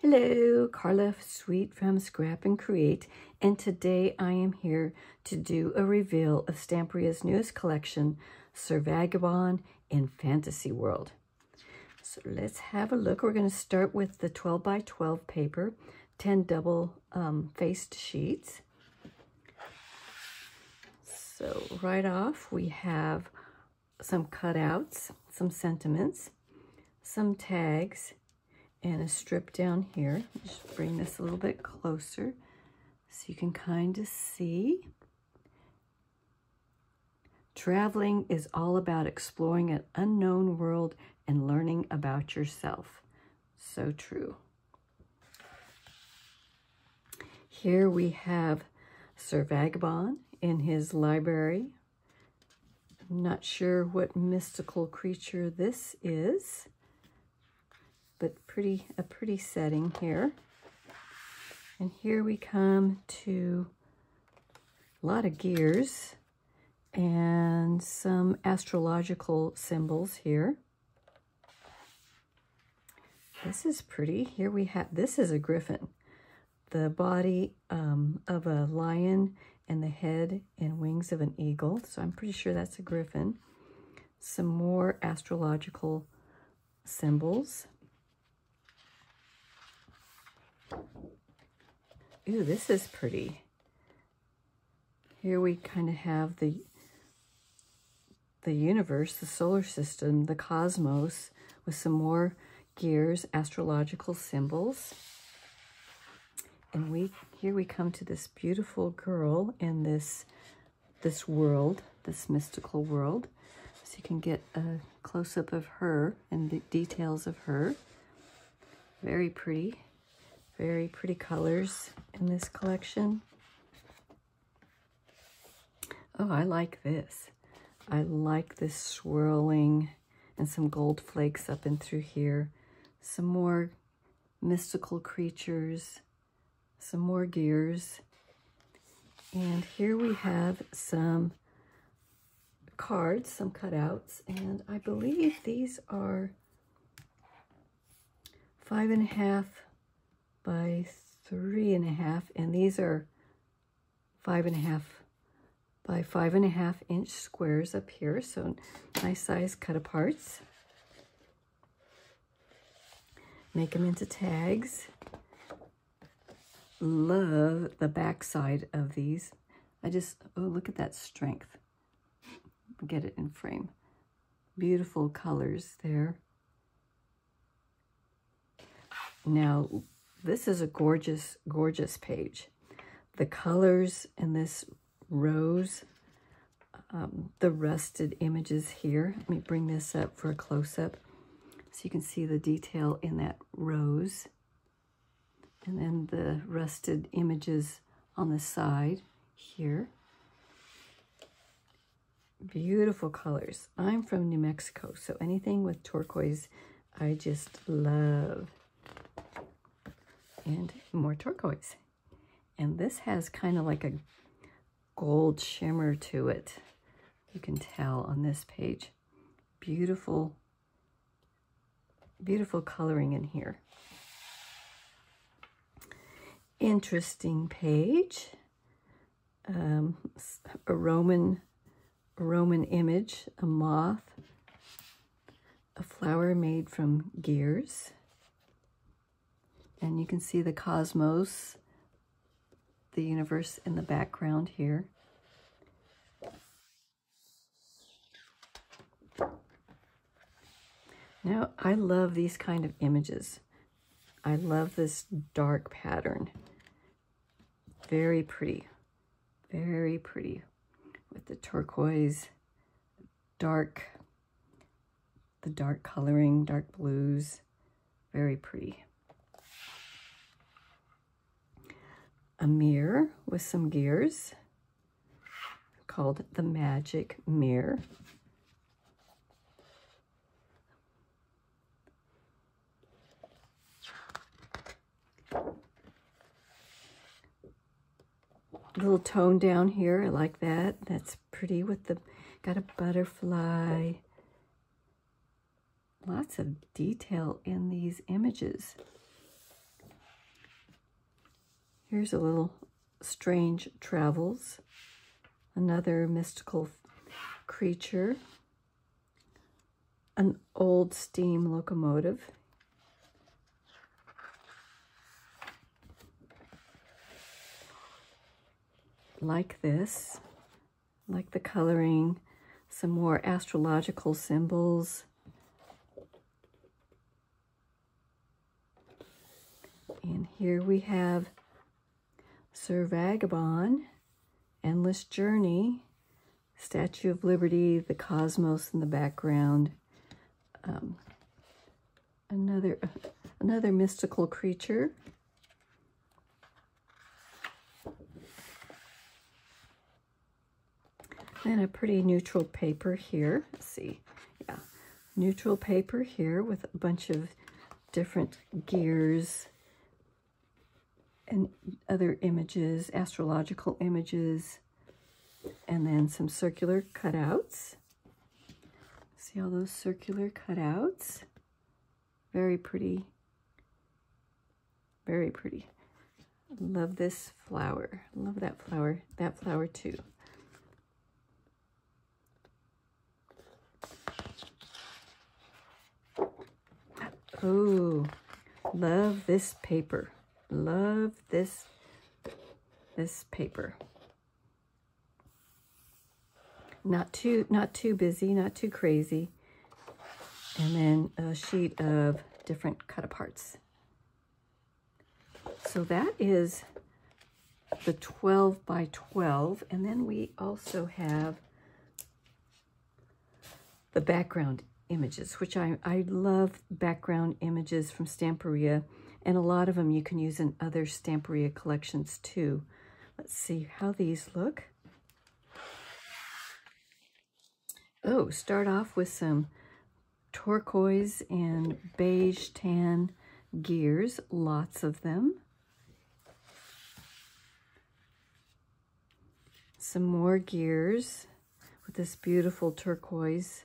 Hello, Carla Sweet from Scrap N Create, and today I am here to do a reveal of Stamperia's newest collection, Sir Vagabond in Fantasy World. So let's have a look. We're going to start with the 12 by 12 paper, 10 double um, faced sheets. So right off, we have some cutouts, some sentiments, some tags, and a strip down here. Just bring this a little bit closer so you can kind of see. Traveling is all about exploring an unknown world and learning about yourself. So true. Here we have Sir Vagabond in his library. not sure what mystical creature this is but pretty a pretty setting here. And here we come to a lot of gears and some astrological symbols here. This is pretty. Here we have, this is a griffin. The body um, of a lion and the head and wings of an eagle. So I'm pretty sure that's a griffin. Some more astrological symbols. Ooh, this is pretty. Here we kind of have the the universe, the solar system, the cosmos, with some more gears, astrological symbols. And we here we come to this beautiful girl in this this world, this mystical world. So you can get a close-up of her and the details of her. Very pretty. Very pretty colors in this collection. Oh, I like this. I like this swirling and some gold flakes up and through here. Some more mystical creatures, some more gears. And here we have some cards, some cutouts, and I believe these are five and a half by three and a half, and these are five and a half by five and a half inch squares up here, so nice size cut aparts. Make them into tags. Love the back side of these. I just, oh, look at that strength. Get it in frame. Beautiful colors there. Now, this is a gorgeous, gorgeous page. The colors in this rose, um, the rusted images here. Let me bring this up for a close-up so you can see the detail in that rose. And then the rusted images on the side here. Beautiful colors. I'm from New Mexico, so anything with turquoise I just love and more turquoise. And this has kind of like a gold shimmer to it. You can tell on this page. Beautiful, beautiful coloring in here. Interesting page. Um, a Roman, Roman image, a moth, a flower made from gears. And you can see the cosmos, the universe in the background here. Now, I love these kind of images. I love this dark pattern. Very pretty. Very pretty. With the turquoise, dark, the dark coloring, dark blues. Very pretty. A mirror with some gears called the Magic Mirror. Little tone down here, I like that. That's pretty with the, got a butterfly. Lots of detail in these images. Here's a little strange travels. Another mystical creature. An old steam locomotive. Like this, like the coloring, some more astrological symbols. And here we have Sir Vagabond, Endless Journey, Statue of Liberty, the cosmos in the background. Um, another, another mystical creature. And a pretty neutral paper here. Let's see. Yeah, neutral paper here with a bunch of different gears and other images, astrological images, and then some circular cutouts. See all those circular cutouts? Very pretty. Very pretty. Love this flower. Love that flower. That flower too. Oh, love this paper. Love this, this paper. Not too, not too busy, not too crazy. And then a sheet of different cut aparts. So that is the 12 by 12. And then we also have the background images, which I, I love background images from Stamperia. And a lot of them you can use in other Stamperia collections too. Let's see how these look. Oh, start off with some turquoise and beige tan gears, lots of them. Some more gears with this beautiful turquoise.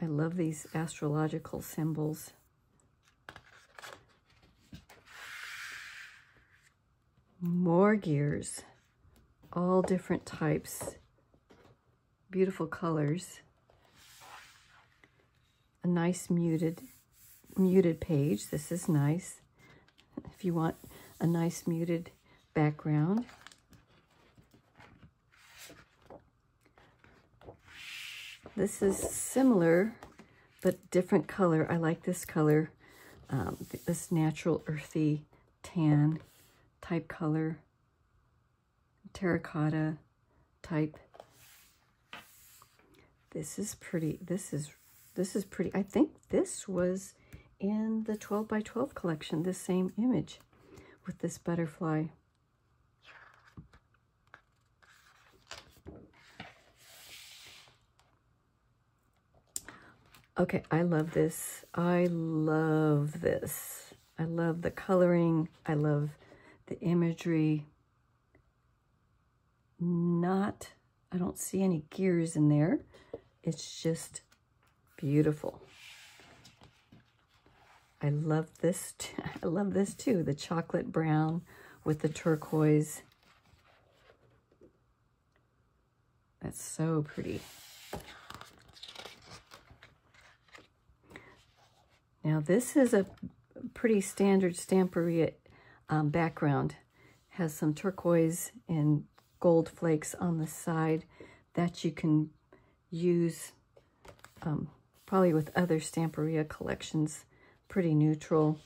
I love these astrological symbols. More gears, all different types, beautiful colors. A nice muted, muted page. This is nice. If you want a nice muted background. This is similar, but different color. I like this color, um, this natural earthy tan type color, terracotta type. This is pretty, this is, this is pretty. I think this was in the 12 by 12 collection, the same image with this butterfly. Okay, I love this. I love this. I love the coloring. I love the imagery. Not, I don't see any gears in there. It's just beautiful. I love this. I love this too. The chocolate brown with the turquoise. That's so pretty. Now this is a pretty standard Stamperia um, background. Has some turquoise and gold flakes on the side that you can use um, probably with other Stamperia collections. Pretty neutral.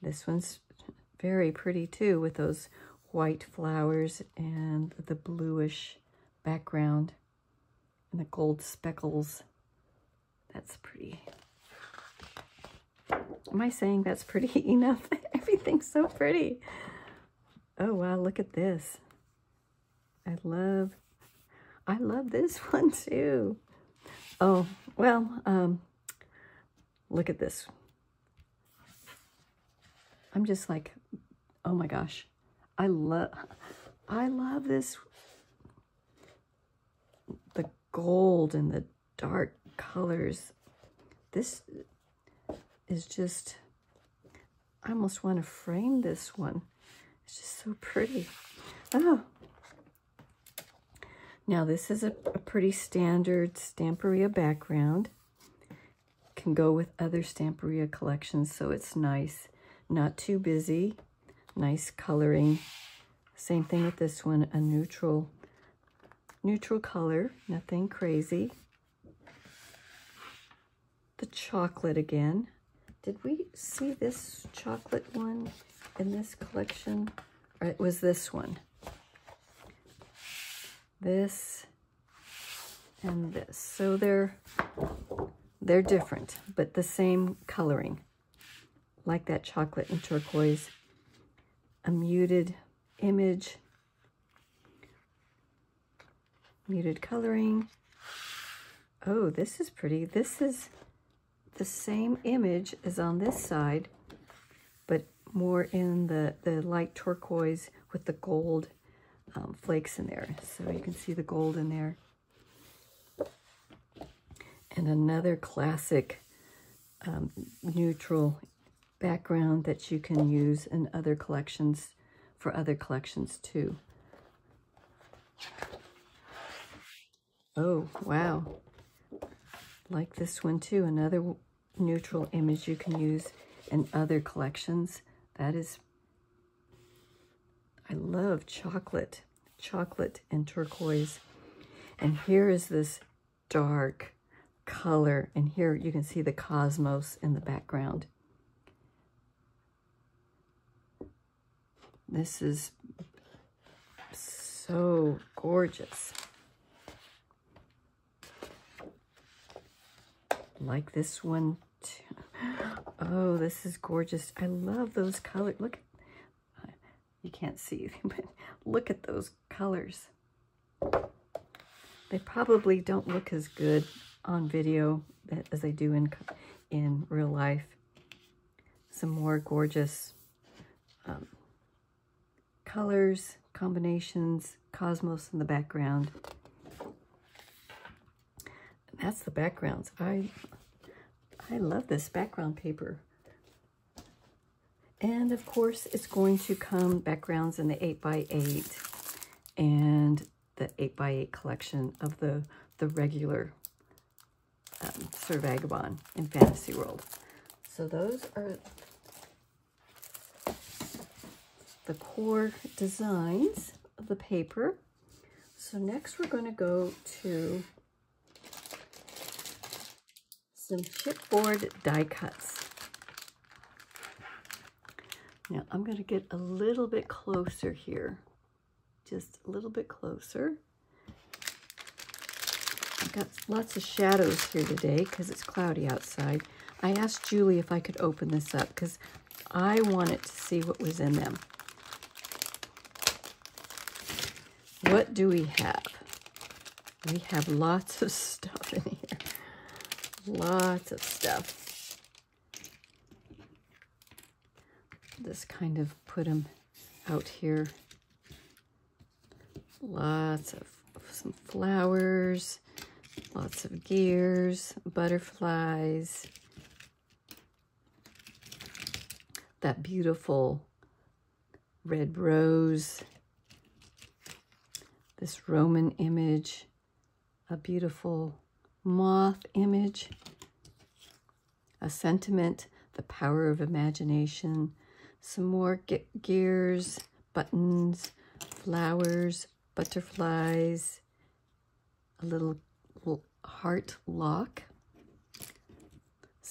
This one's very pretty too with those white flowers and the bluish background and the gold speckles. That's pretty. Am I saying that's pretty enough? Everything's so pretty. Oh, wow, look at this. I love, I love this one too. Oh, well, um, look at this. I'm just like, oh my gosh. I love, I love this. The gold and the dark colors. This is just I almost want to frame this one. It's just so pretty. Oh. Now this is a, a pretty standard Stamperia background. Can go with other Stamperia collections, so it's nice. Not too busy. Nice coloring. Same thing with this one, a neutral, neutral color, nothing crazy. The chocolate again. Did we see this chocolate one in this collection? Or it was this one. This and this. So they're they're different, but the same coloring. Like that chocolate and turquoise. A muted image. Muted coloring. Oh, this is pretty. This is the same image as on this side, but more in the, the light turquoise with the gold um, flakes in there. So you can see the gold in there. And another classic um, neutral background that you can use in other collections, for other collections too. Oh, wow. Like this one too, another neutral image you can use in other collections. That is, I love chocolate, chocolate and turquoise. And here is this dark color. And here you can see the cosmos in the background. This is so gorgeous. Like this one too. Oh, this is gorgeous. I love those colors. Look, you can't see, but look at those colors. They probably don't look as good on video as they do in, in real life. Some more gorgeous um, colors, combinations, cosmos in the background. That's the backgrounds. I, I love this background paper. And of course, it's going to come backgrounds in the 8x8 and the 8x8 collection of the, the regular um, Sir Vagabond in Fantasy World. So those are the core designs of the paper. So next we're going to go to some chipboard die cuts. Now I'm going to get a little bit closer here, just a little bit closer. I've got lots of shadows here today because it's cloudy outside. I asked Julie if I could open this up because I wanted to see what was in them. What do we have? We have lots of stuff in here. Lots of stuff. Just kind of put them out here. Lots of some flowers, lots of gears, butterflies. That beautiful red rose this Roman image, a beautiful moth image, a sentiment, the power of imagination, some more ge gears, buttons, flowers, butterflies, a little, little heart lock,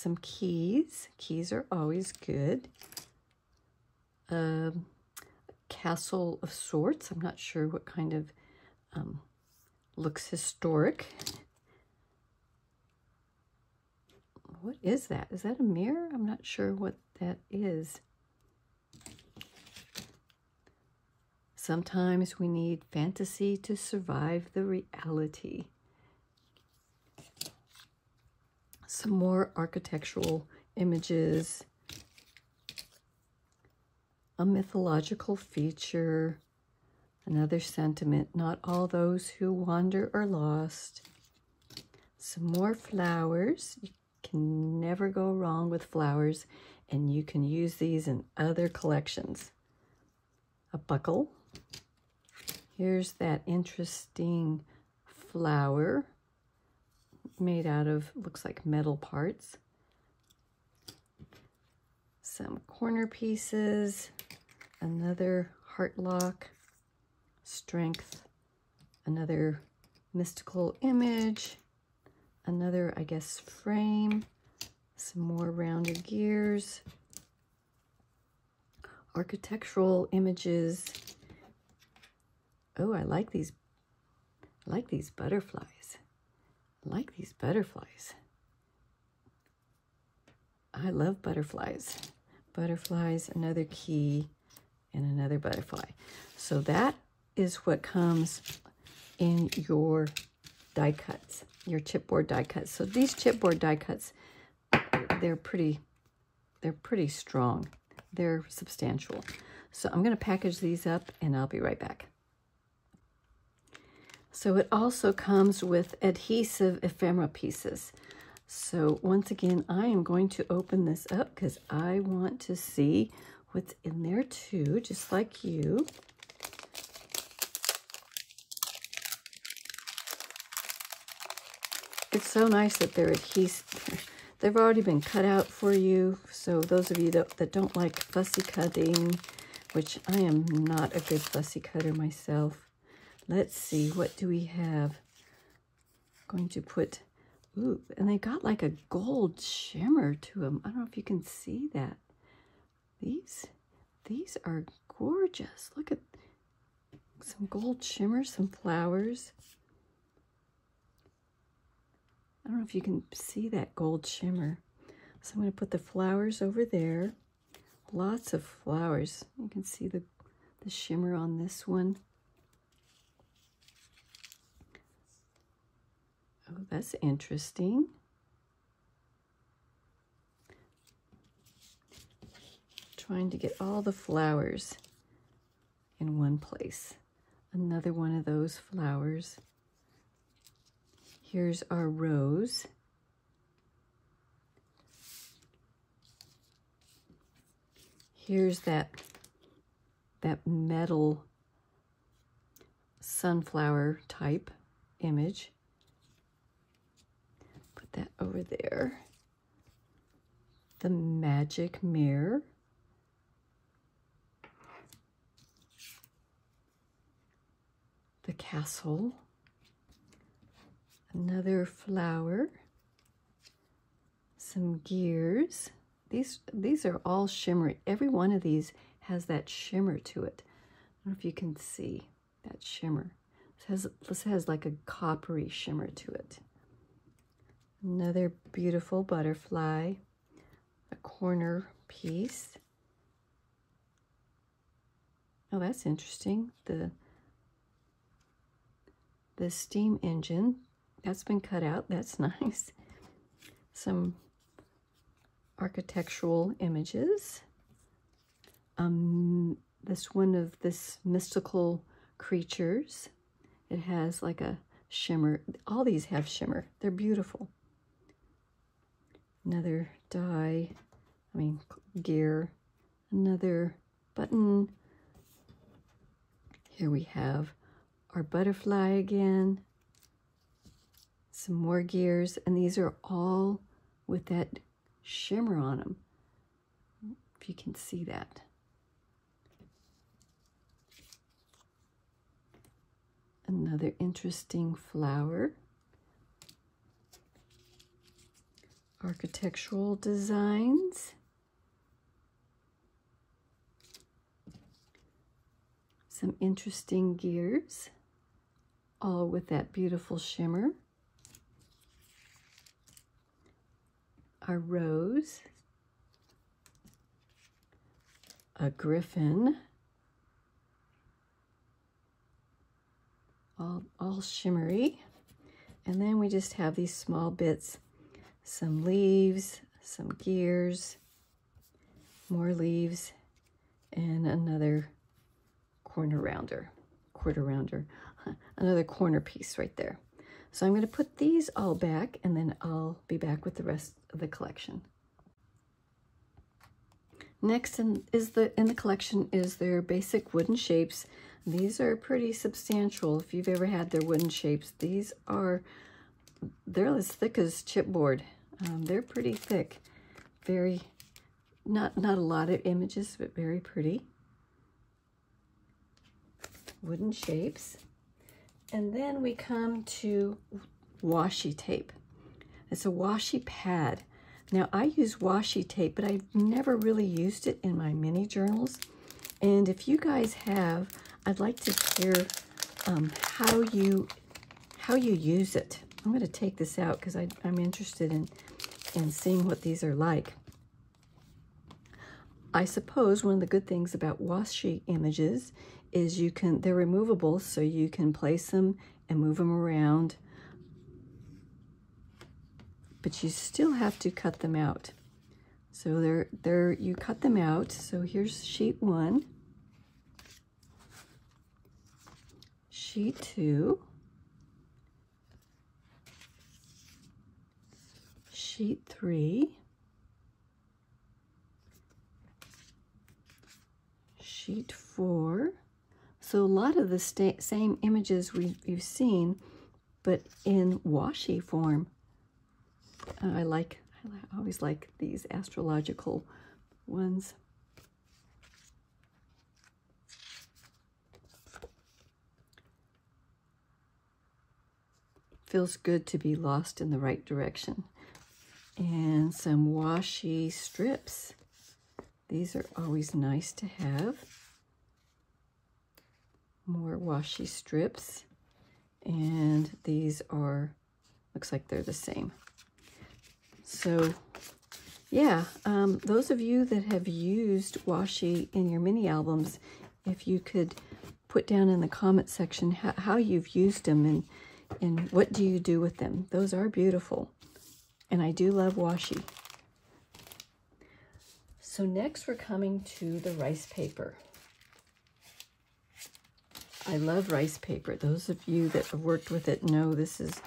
some keys. Keys are always good. Um, a castle of sorts. I'm not sure what kind of um, looks historic. What is that? Is that a mirror? I'm not sure what that is. Sometimes we need fantasy to survive the reality. Some more architectural images. A mythological feature. Another sentiment, not all those who wander are lost. Some more flowers. You can never go wrong with flowers, and you can use these in other collections. A buckle. Here's that interesting flower made out of, looks like metal parts. Some corner pieces, another heart lock, strength, another mystical image, another, I guess, frame, some more rounded gears, architectural images. Oh, I like these, I like these butterflies. I like these butterflies. I love butterflies. Butterflies, another key, and another butterfly. So that is what comes in your die cuts, your chipboard die cuts. So these chipboard die cuts, they're pretty, they're pretty strong. They're substantial. So I'm going to package these up and I'll be right back. So it also comes with adhesive ephemera pieces. So once again, I am going to open this up because I want to see what's in there too, just like you. It's so nice that they're adhesive. They've already been cut out for you. So those of you that, that don't like fussy cutting, which I am not a good fussy cutter myself, Let's see, what do we have? I'm going to put, ooh, and they got like a gold shimmer to them. I don't know if you can see that. These, these are gorgeous. Look at some gold shimmer, some flowers. I don't know if you can see that gold shimmer. So I'm going to put the flowers over there. Lots of flowers. You can see the, the shimmer on this one. Oh, that's interesting. Trying to get all the flowers in one place. Another one of those flowers. Here's our rose. Here's that, that metal sunflower type image Put that over there. The magic mirror. The castle. Another flower. Some gears. These, these are all shimmery. Every one of these has that shimmer to it. I don't know if you can see that shimmer. This has, this has like a coppery shimmer to it. Another beautiful butterfly, a corner piece. Oh, that's interesting. The the steam engine, that's been cut out. That's nice. Some architectural images. Um, this one of this mystical creatures. It has like a shimmer. All these have shimmer. They're beautiful another die, I mean gear, another button. Here we have our butterfly again, some more gears, and these are all with that shimmer on them, if you can see that. Another interesting flower. architectural designs. Some interesting gears, all with that beautiful shimmer. A rose, a griffin, all, all shimmery. And then we just have these small bits some leaves, some gears, more leaves, and another corner rounder, quarter rounder, another corner piece right there. So I'm going to put these all back and then I'll be back with the rest of the collection. Next in, is the in the collection is their basic wooden shapes. These are pretty substantial. If you've ever had their wooden shapes, these are, they're as thick as chipboard. Um, they're pretty thick. Very, not, not a lot of images, but very pretty. Wooden shapes. And then we come to washi tape. It's a washi pad. Now I use washi tape, but I've never really used it in my mini journals. And if you guys have, I'd like to hear um, how you how you use it. I'm going to take this out because I'm interested in, in seeing what these are like. I suppose one of the good things about washi images is you can, they're removable, so you can place them and move them around, but you still have to cut them out. So they're, they're, you cut them out. So here's sheet one, sheet two, sheet three, sheet four, so a lot of the same images we, have seen, but in washi form. Uh, I like, I always like these astrological ones. Feels good to be lost in the right direction. And some washi strips. These are always nice to have more washi strips. And these are, looks like they're the same. So yeah, um, those of you that have used washi in your mini albums, if you could put down in the comment section how, how you've used them and, and what do you do with them. Those are beautiful. And I do love washi. So next we're coming to the rice paper. I love rice paper. Those of you that have worked with it know this is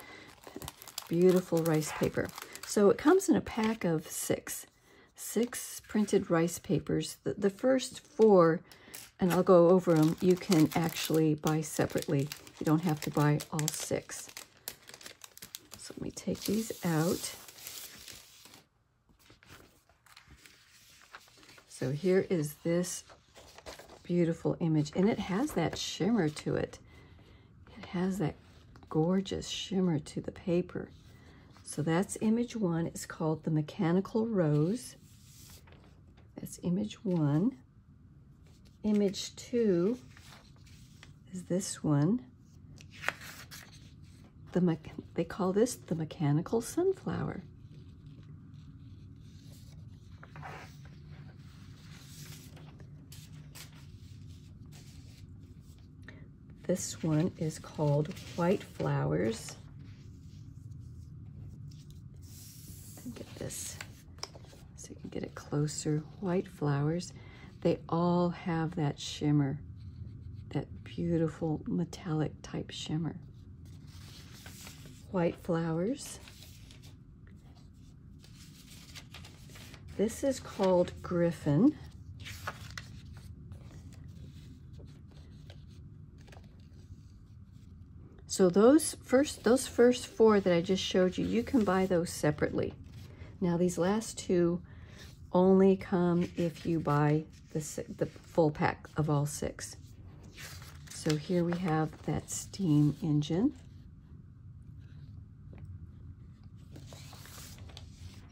beautiful rice paper. So it comes in a pack of six, six printed rice papers. The, the first four, and I'll go over them, you can actually buy separately. You don't have to buy all six. So let me take these out. So here is this beautiful image. And it has that shimmer to it. It has that gorgeous shimmer to the paper. So that's image one. It's called The Mechanical Rose. That's image one. Image two is this one. The they call this the Mechanical Sunflower. This one is called White Flowers. Get this so you can get it closer. White flowers. They all have that shimmer, that beautiful metallic type shimmer. White flowers. This is called Griffin. So those first, those first four that I just showed you, you can buy those separately. Now these last two only come if you buy the, the full pack of all six. So here we have that steam engine.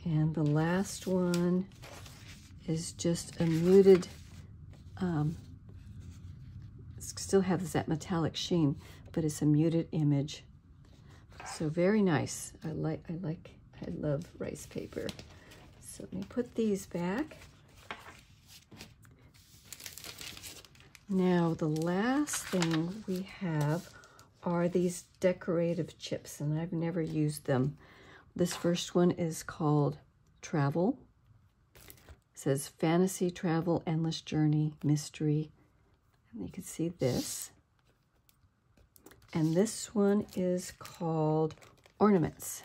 And the last one is just a muted, um, still has that metallic sheen, but it's a muted image. So very nice. I like, I like, I love rice paper. So let me put these back. Now the last thing we have are these decorative chips, and I've never used them. This first one is called Travel. It says Fantasy Travel, Endless Journey, Mystery. And you can see this. And this one is called Ornaments.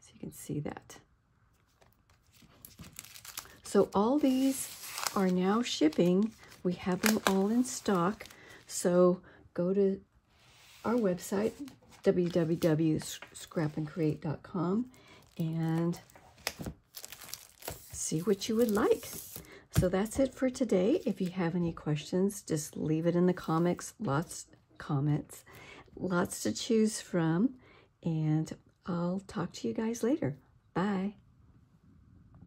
So you can see that. So all these are now shipping. We have them all in stock. So go to our website, www.scrapncreate.com and see what you would like. So that's it for today. If you have any questions, just leave it in the comics. Lots comments, lots to choose from. And I'll talk to you guys later. Bye.